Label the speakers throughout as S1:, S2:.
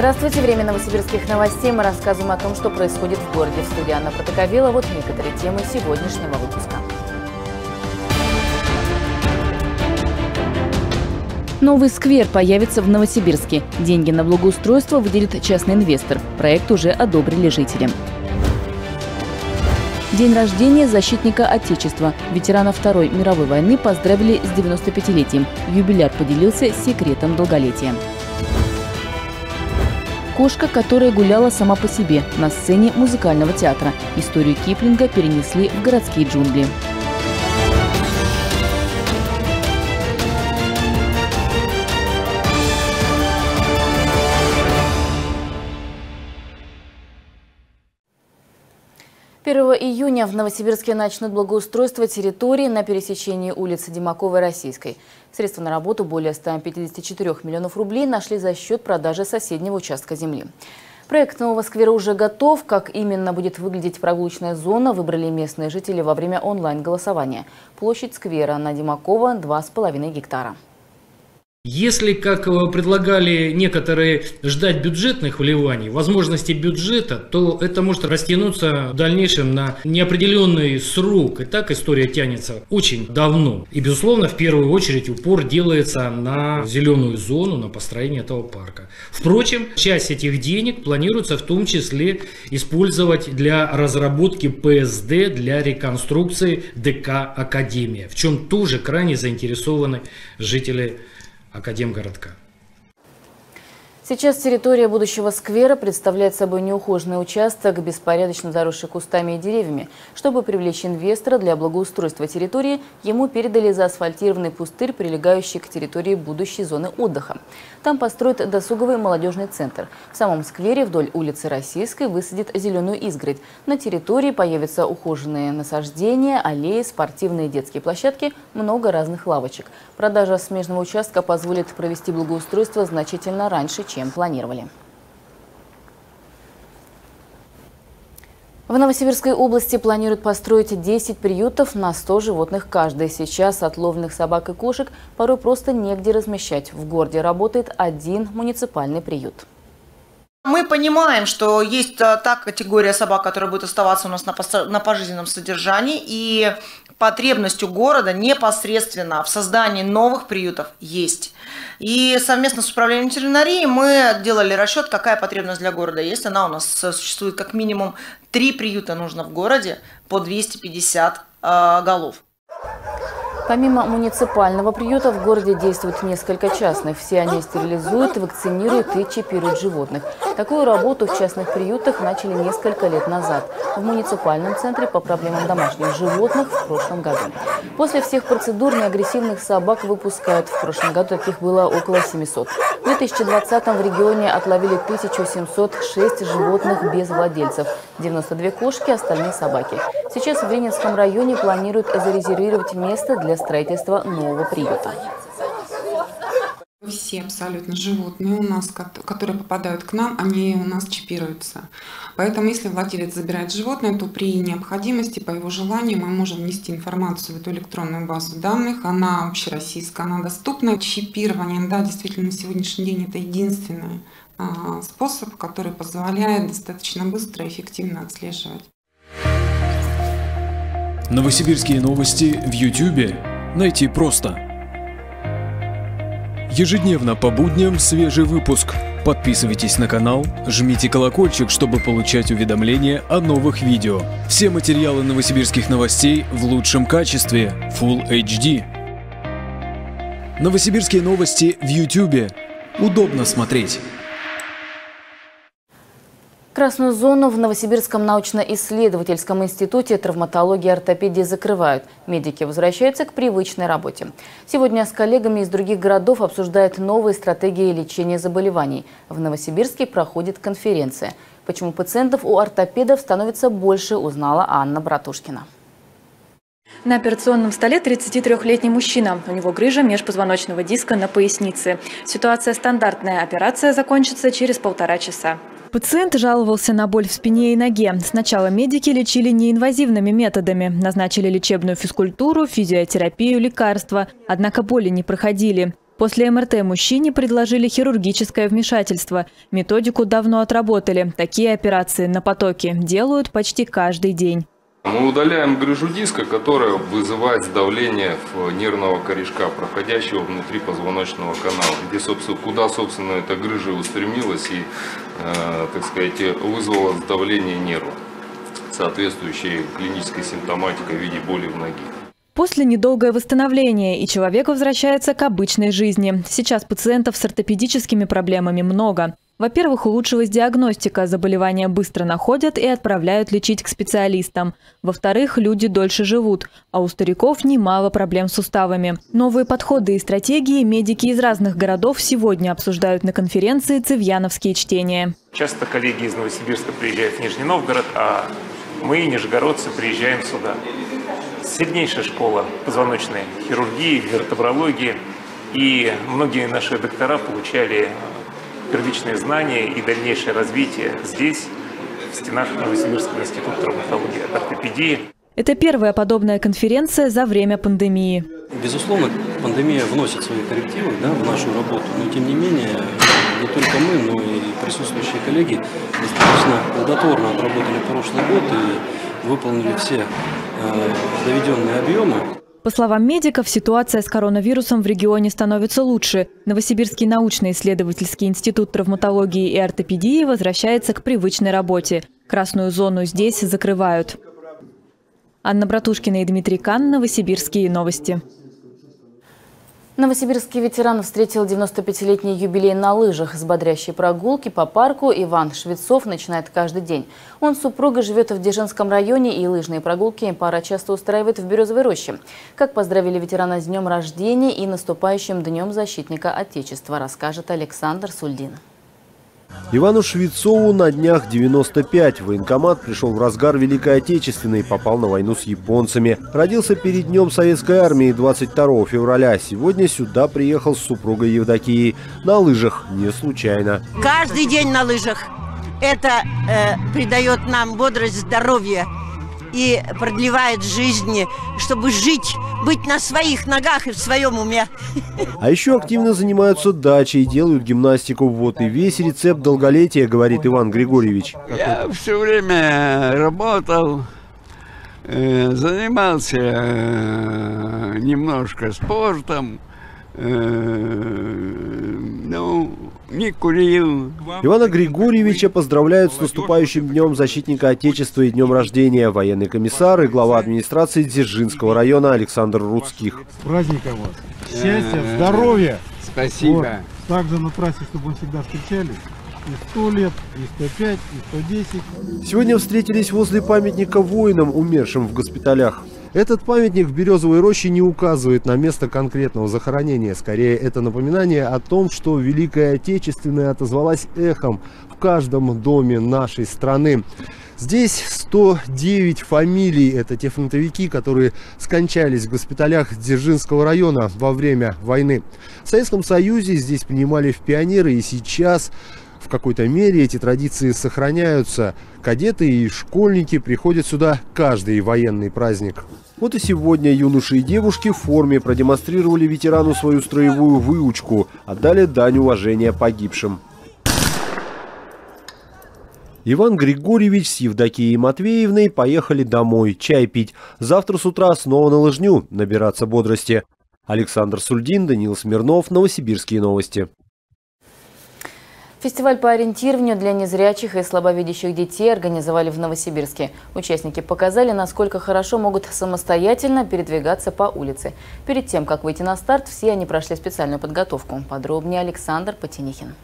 S1: Здравствуйте. Время новосибирских новостей. Мы рассказываем о том, что происходит в городе. В студии Анна Протоковела. Вот некоторые темы сегодняшнего выпуска. Новый сквер появится в Новосибирске. Деньги на благоустройство выделит частный инвестор. Проект уже одобрили жители. День рождения защитника Отечества. Ветерана Второй мировой войны поздравили с 95-летием. Юбиляр поделился секретом долголетия. Кошка, которая гуляла сама по себе на сцене музыкального театра. Историю Киплинга перенесли в городские джунгли. 1 июня в Новосибирске начнут благоустройство территории на пересечении улицы Димакова и Российской. Средства на работу более 154 миллионов рублей нашли за счет продажи соседнего участка земли. Проект нового сквера уже готов. Как именно будет выглядеть прогулочная зона, выбрали местные жители во время онлайн-голосования. Площадь сквера на Димакова 2,5 гектара.
S2: Если, как э, предлагали некоторые, ждать бюджетных вливаний, возможности бюджета, то это может растянуться в дальнейшем на неопределенный срок. И так история тянется очень давно. И, безусловно, в первую очередь упор делается на зеленую зону, на построение этого парка. Впрочем, часть этих денег планируется в том числе использовать для разработки ПСД, для реконструкции ДК «Академия», в чем тоже крайне заинтересованы жители Академгородка.
S1: Сейчас территория будущего сквера представляет собой неухоженный участок, беспорядочно заросший кустами и деревьями. Чтобы привлечь инвестора для благоустройства территории, ему передали заасфальтированный пустырь, прилегающий к территории будущей зоны отдыха. Там построят досуговый молодежный центр. В самом сквере вдоль улицы Российской высадит зеленую изгородь. На территории появятся ухоженные насаждения, аллеи, спортивные детские площадки, много разных лавочек. Продажа смежного участка позволит провести благоустройство значительно раньше, чем чем планировали. В Новосибирской области планируют построить 10 приютов на 100 животных каждый. Сейчас отловленных собак и кошек порой просто негде размещать. В городе работает один муниципальный приют.
S3: Мы понимаем, что есть э, та категория собак, которая будет оставаться у нас на, на пожизненном содержании, и потребность у города непосредственно в создании новых приютов есть. И совместно с управлением ветеринарии мы делали расчет, какая потребность для города есть. Она у нас существует как минимум три приюта нужно в городе по 250 э, голов.
S1: Помимо муниципального приюта в городе действуют несколько частных. Все они стерилизуют, вакцинируют и чипируют животных. Такую работу в частных приютах начали несколько лет назад. В муниципальном центре по проблемам домашних животных в прошлом году. После всех процедур неагрессивных собак выпускают. В прошлом году таких было около 700. В 2020 в регионе отловили 1706 животных без владельцев. 92 кошки, остальные собаки. Сейчас в Ленинском районе планируют зарезервировать место для строительства нового приюта.
S4: Все абсолютно животные у нас, которые попадают к нам, они у нас чипируются. Поэтому, если владелец забирает животное, то при необходимости, по его желанию, мы можем внести информацию в эту электронную базу данных. Она общероссийская, она доступна. Чипирование, да, действительно, на сегодняшний день это единственный а, способ, который позволяет достаточно быстро и эффективно отслеживать.
S5: Новосибирские новости в YouTube найти просто. Ежедневно по будням свежий выпуск. Подписывайтесь на канал, жмите колокольчик, чтобы получать уведомления о новых видео. Все материалы новосибирских новостей в лучшем качестве Full HD. Новосибирские новости в YouTube. Удобно смотреть.
S1: Красную зону в Новосибирском научно-исследовательском институте травматологии и ортопедии закрывают. Медики возвращаются к привычной работе. Сегодня с коллегами из других городов обсуждают новые стратегии лечения заболеваний. В Новосибирске проходит конференция. Почему пациентов у ортопедов становится больше, узнала Анна Братушкина.
S6: На операционном столе 33-летний мужчина. У него грыжа межпозвоночного диска на пояснице. Ситуация стандартная. Операция закончится через полтора часа.
S7: Пациент жаловался на боль в спине и ноге. Сначала медики лечили неинвазивными методами. Назначили лечебную физкультуру, физиотерапию, лекарства. Однако боли не проходили. После МРТ мужчине предложили хирургическое вмешательство. Методику давно отработали. Такие операции на потоке делают почти каждый день.
S8: Мы удаляем грыжу диска, которая вызывает сдавление нервного корешка, проходящего внутри позвоночного канала, где, собственно, куда, собственно, эта грыжа устремилась и, э, так сказать, вызвала сдавление нерва, соответствующей клинической симптоматикой в виде боли в ноге.
S7: После недолгое восстановление, и человек возвращается к обычной жизни. Сейчас пациентов с ортопедическими проблемами много. Во-первых, улучшилась диагностика, заболевания быстро находят и отправляют лечить к специалистам. Во-вторых, люди дольше живут, а у стариков немало проблем с суставами. Новые подходы и стратегии медики из разных городов сегодня обсуждают на конференции «Цивьяновские чтения».
S9: Часто коллеги из Новосибирска приезжают в Нижний Новгород, а мы, нижегородцы, приезжаем сюда. Сильнейшая школа позвоночной хирургии, вертебрологии. И многие наши доктора получали первичные знания и дальнейшее развитие здесь, в стенах Новосибирского института травматологии и ортопедии.
S7: Это первая подобная конференция за время пандемии.
S10: Безусловно, пандемия вносит свои коррективы да, в нашу работу, но тем не менее не только мы, но и присутствующие коллеги достаточно плодотворно отработали прошлый год и выполнили все э, доведенные объемы.
S7: По словам медиков, ситуация с коронавирусом в регионе становится лучше. Новосибирский научно-исследовательский институт травматологии и ортопедии возвращается к привычной работе. Красную зону здесь закрывают. Анна Братушкина и Дмитрий Кан. Новосибирские новости.
S1: Новосибирский ветеран встретил 95-летний юбилей на лыжах. С бодрящей прогулки по парку Иван Швецов начинает каждый день. Он с супругой живет в Дзержинском районе и лыжные прогулки пара часто устраивает в Березовой роще. Как поздравили ветерана с днем рождения и наступающим Днем защитника Отечества, расскажет Александр Сульдин.
S11: Ивану Швецову на днях 95. Военкомат пришел в разгар Великой Отечественной и попал на войну с японцами. Родился перед Днем Советской Армии 22 февраля. Сегодня сюда приехал с супругой Евдокией. На лыжах, не случайно.
S12: Каждый день на лыжах. Это э, придает нам бодрость, здоровье и продлевает жизни, чтобы жить, быть на своих ногах и в своем уме.
S11: А еще активно занимаются дачей, делают гимнастику. Вот и весь рецепт долголетия, говорит Иван Григорьевич.
S13: Я все время работал, э, занимался э, немножко спортом, э, ну, не курил.
S11: Ивана Григорьевича поздравляют с наступающим Днем Защитника Отечества и Днем рождения военный комиссар и глава администрации Дзержинского района Александр Рудских.
S14: С праздником вас! Счастья, здоровья!
S13: Спасибо! Вот.
S14: Также на трассе, чтобы мы всегда встречались. И 100 лет, и 105, и 110.
S11: Сегодня встретились возле памятника воинам, умершим в госпиталях. Этот памятник в Березовой роще не указывает на место конкретного захоронения. Скорее, это напоминание о том, что Великая Отечественная отозвалась эхом в каждом доме нашей страны. Здесь 109 фамилий. Это те фронтовики, которые скончались в госпиталях Дзержинского района во время войны. В Советском Союзе здесь принимали в пионеры и сейчас какой-то мере эти традиции сохраняются. Кадеты и школьники приходят сюда каждый военный праздник. Вот и сегодня юноши и девушки в форме продемонстрировали ветерану свою строевую выучку, отдали дань уважения погибшим. Иван Григорьевич с Евдокией Матвеевной поехали домой чай пить. Завтра с утра снова на лыжню набираться бодрости. Александр Сульдин, Данил Смирнов, Новосибирские новости.
S1: Фестиваль по ориентированию для незрячих и слабовидящих детей организовали в Новосибирске. Участники показали, насколько хорошо могут самостоятельно передвигаться по улице. Перед тем, как выйти на старт, все они прошли специальную подготовку. Подробнее Александр Потенихин.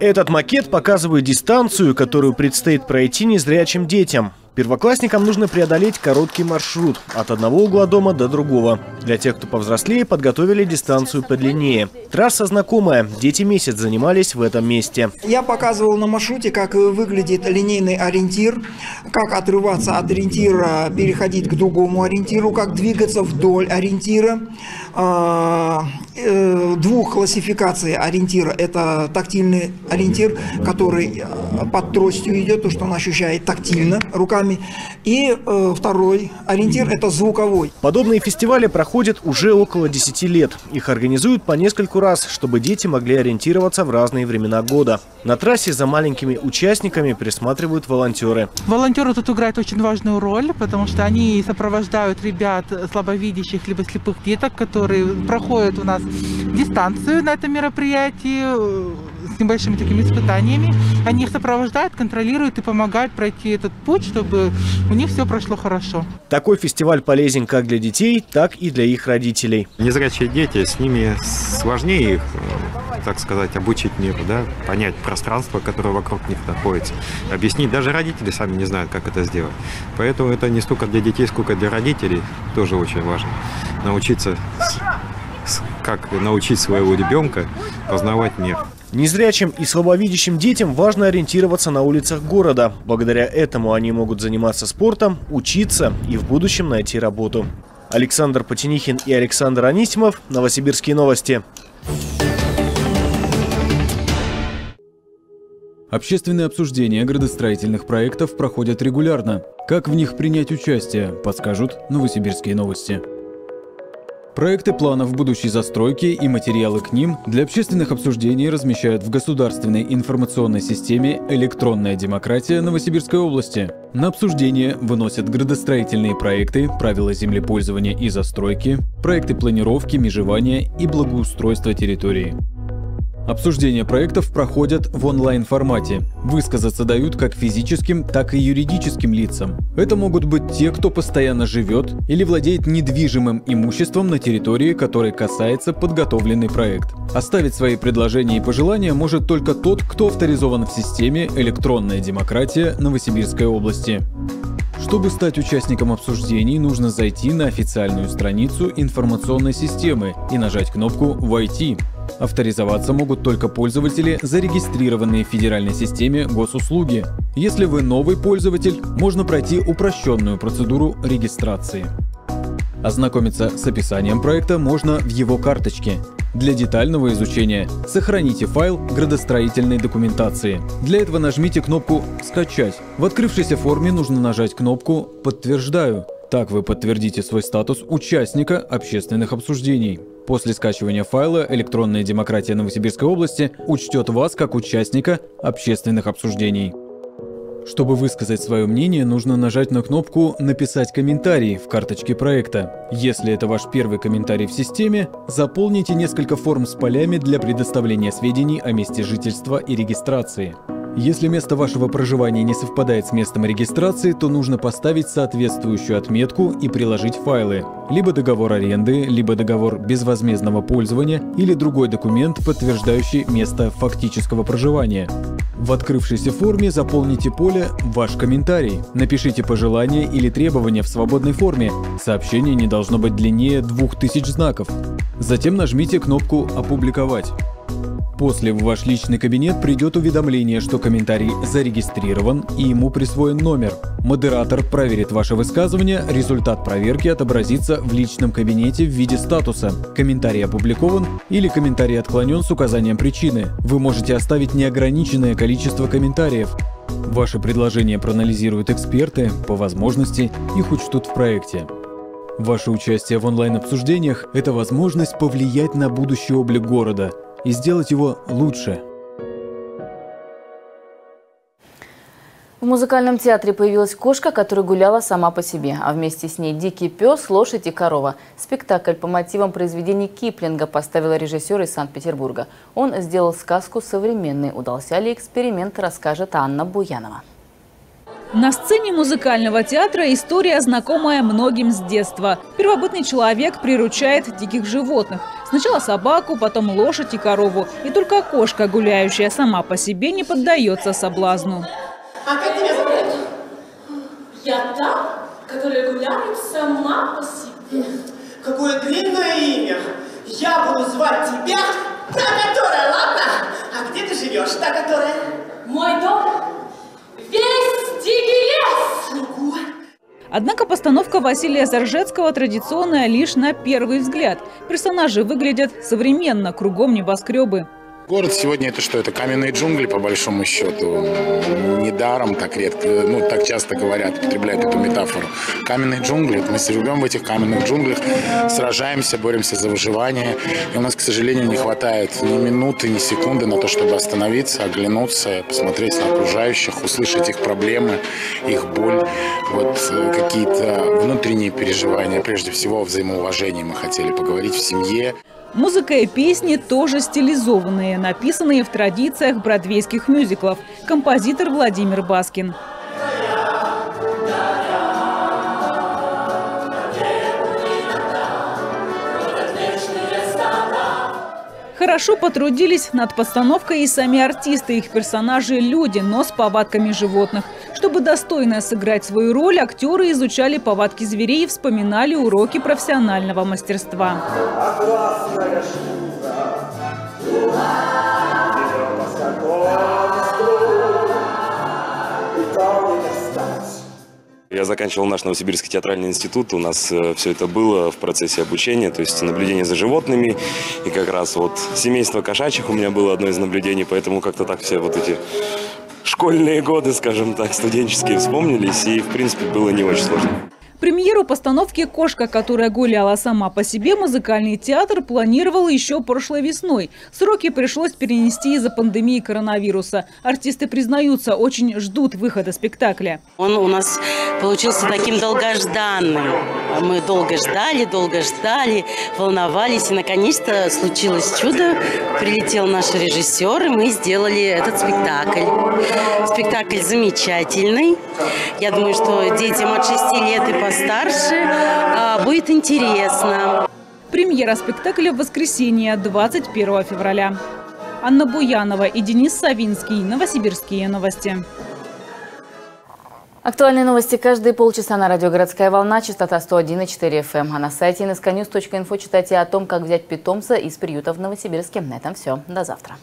S15: Этот макет показывает дистанцию, которую предстоит пройти незрячим детям. Первоклассникам нужно преодолеть короткий маршрут от одного угла дома до другого. Для тех, кто повзрослее, подготовили дистанцию подлиннее. Трасса знакомая. Дети месяц занимались в этом месте.
S16: Я показывал на маршруте, как выглядит линейный ориентир, как отрываться от ориентира, переходить к другому ориентиру, как двигаться вдоль ориентира. А, э, двух классификаций ориентира. Это тактильный ориентир, который э, под тростью идет, то, что он ощущает тактильно руками. И э, второй ориентир – это звуковой.
S15: Подобные фестивали проходят уже около 10 лет. Их организуют по нескольку раз, чтобы дети могли ориентироваться в разные времена года. На трассе за маленькими участниками присматривают волонтеры.
S17: Волонтеры тут играют очень важную роль, потому что они сопровождают ребят слабовидящих либо слепых деток, которые проходят у нас дистанцию на этом мероприятии небольшими такими испытаниями. Они их сопровождают, контролируют и помогают пройти этот путь, чтобы у них все прошло хорошо.
S15: Такой фестиваль полезен как для детей, так и для их родителей.
S18: Незрячие дети, с ними сложнее их, так сказать, обучить миру, да, понять пространство, которое вокруг них находится, объяснить. Даже родители сами не знают, как это сделать. Поэтому это не столько для детей, сколько для родителей тоже очень важно. Научиться, как научить своего ребенка познавать мир.
S15: Незрячим и слабовидящим детям важно ориентироваться на улицах города. Благодаря этому они могут заниматься спортом, учиться и в будущем найти работу. Александр Потенихин и Александр Анисимов. Новосибирские новости.
S5: Общественные обсуждения градостроительных проектов проходят регулярно. Как в них принять участие, подскажут новосибирские новости. Проекты планов будущей застройки и материалы к ним для общественных обсуждений размещают в государственной информационной системе «Электронная демократия» Новосибирской области. На обсуждение выносят градостроительные проекты, правила землепользования и застройки, проекты планировки, межевания и благоустройства территории. Обсуждения проектов проходят в онлайн-формате. Высказаться дают как физическим, так и юридическим лицам. Это могут быть те, кто постоянно живет или владеет недвижимым имуществом на территории, которой касается подготовленный проект. Оставить свои предложения и пожелания может только тот, кто авторизован в системе «Электронная демократия» Новосибирской области. Чтобы стать участником обсуждений, нужно зайти на официальную страницу информационной системы и нажать кнопку «Войти». Авторизоваться могут только пользователи, зарегистрированные в федеральной системе госуслуги. Если вы новый пользователь, можно пройти упрощенную процедуру регистрации. Ознакомиться с описанием проекта можно в его карточке. Для детального изучения сохраните файл градостроительной документации. Для этого нажмите кнопку «Скачать». В открывшейся форме нужно нажать кнопку «Подтверждаю». Так вы подтвердите свой статус участника общественных обсуждений. После скачивания файла «Электронная демократия Новосибирской области» учтет вас как участника общественных обсуждений. Чтобы высказать свое мнение, нужно нажать на кнопку «Написать комментарий» в карточке проекта. Если это ваш первый комментарий в системе, заполните несколько форм с полями для предоставления сведений о месте жительства и регистрации. Если место вашего проживания не совпадает с местом регистрации, то нужно поставить соответствующую отметку и приложить файлы. Либо договор аренды, либо договор безвозмездного пользования или другой документ, подтверждающий место фактического проживания. В открывшейся форме заполните поле «Ваш комментарий». Напишите пожелания или требования в свободной форме. Сообщение не должно быть длиннее 2000 знаков. Затем нажмите кнопку «Опубликовать». После в ваш личный кабинет придет уведомление, что комментарий зарегистрирован и ему присвоен номер. Модератор проверит ваше высказывание, результат проверки отобразится в личном кабинете в виде статуса. Комментарий опубликован или комментарий отклонен с указанием причины. Вы можете оставить неограниченное количество комментариев. Ваши предложения проанализируют эксперты, по возможности их учтут в проекте. Ваше участие в онлайн-обсуждениях – это возможность повлиять на будущий облик города – и сделать его лучше.
S1: В музыкальном театре появилась кошка, которая гуляла сама по себе, а вместе с ней дикий пес, лошадь и корова. Спектакль по мотивам произведений Киплинга поставил режиссер из Санкт-Петербурга. Он сделал сказку современной. Удался ли эксперимент, расскажет Анна Буянова.
S19: На сцене музыкального театра история, знакомая многим с детства. Первобытный человек приручает диких животных. Сначала собаку, потом лошадь и корову. И только кошка, гуляющая сама по себе, не поддается соблазну.
S20: А как тебя зовут? Я та, которая гуляет сама по себе.
S21: Какое длинное имя. Я буду звать тебя та, которая, ладно? А где ты живешь, та, которая?
S20: Мой дом весь дикий.
S7: Однако постановка Василия Заржецкого традиционная лишь на первый взгляд. Персонажи выглядят современно, кругом небоскребы.
S22: Город сегодня это что? Это каменные джунгли, по большому счету. Недаром так редко, ну, так часто говорят, употребляют эту метафору. Каменные джунгли. Мы живем в этих каменных джунглях, сражаемся, боремся за выживание. И у нас, к сожалению, не хватает ни минуты, ни секунды на то, чтобы остановиться, оглянуться, посмотреть на окружающих, услышать их проблемы, их боль. Вот э, какие-то внутренние переживания, прежде всего о взаимоуважении мы хотели поговорить в семье.
S7: Музыка и песни тоже стилизованные, написанные в традициях бродвейских мюзиклов. Композитор Владимир Баскин. Хорошо потрудились над постановкой и сами артисты, их персонажи – люди, но с повадками животных. Чтобы достойно сыграть свою роль, актеры изучали повадки зверей и вспоминали уроки профессионального мастерства.
S8: Я заканчивал наш Новосибирский театральный институт. У нас э, все это было в процессе обучения, то есть наблюдение за животными. И как раз вот семейство кошачьих у меня было одно из наблюдений, поэтому как-то так все вот эти школьные годы, скажем так, студенческие вспомнились. И, в принципе, было не очень сложно.
S7: Премьеру постановки «Кошка, которая гуляла сама по себе» музыкальный театр планировал еще прошлой весной. Сроки пришлось перенести из-за пандемии коронавируса. Артисты признаются, очень ждут выхода спектакля.
S23: Он у нас получился таким долгожданным. Мы долго ждали, долго ждали, волновались. И наконец-то случилось чудо. Прилетел наш режиссер, и мы сделали этот спектакль. Спектакль замечательный. Я думаю, что детям от 6 лет и по постарше, а, будет интересно.
S7: Премьера спектакля в воскресенье, 21 февраля. Анна Буянова и Денис Савинский. Новосибирские новости.
S1: Актуальные новости каждые полчаса на радио «Городская волна», частота 101,4 FM. Эм. А на сайте nsknews.info читайте о том, как взять питомца из приюта в Новосибирске. На этом все. До завтра.